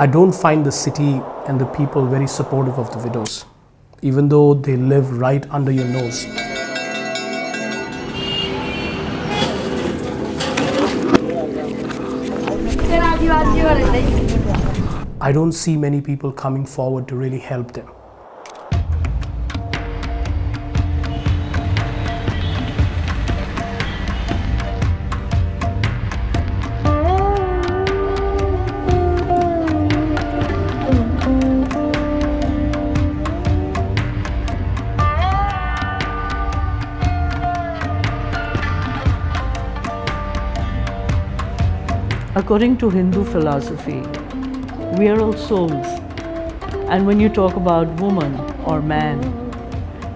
I don't find the city and the people very supportive of the widows, even though they live right under your nose. I don't see many people coming forward to really help them. According to Hindu philosophy, we are all souls. And when you talk about woman or man,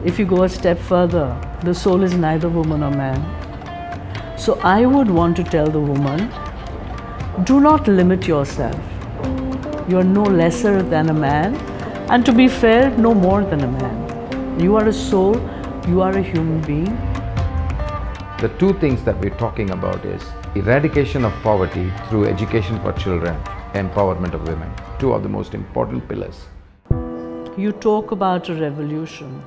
if you go a step further, the soul is neither woman or man. So I would want to tell the woman do not limit yourself. You are no lesser than a man, and to be fair, no more than a man. You are a soul, you are a human being. The two things that we're talking about is eradication of poverty through education for children, empowerment of women. Two of the most important pillars. You talk about a revolution.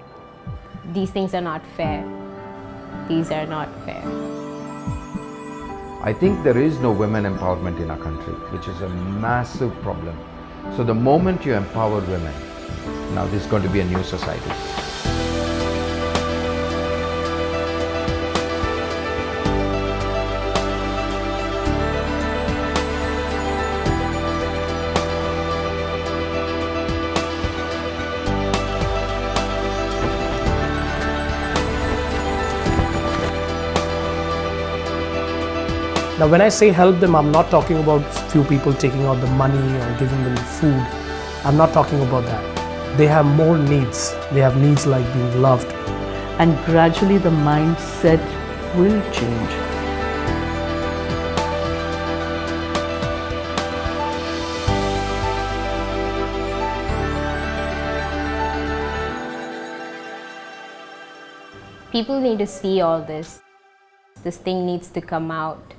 These things are not fair. These are not fair. I think there is no women empowerment in our country, which is a massive problem. So the moment you empower women, now this is going to be a new society. Now, when I say help them, I'm not talking about few people taking out the money or giving them the food. I'm not talking about that. They have more needs. They have needs like being loved. And gradually the mindset will change. People need to see all this. This thing needs to come out.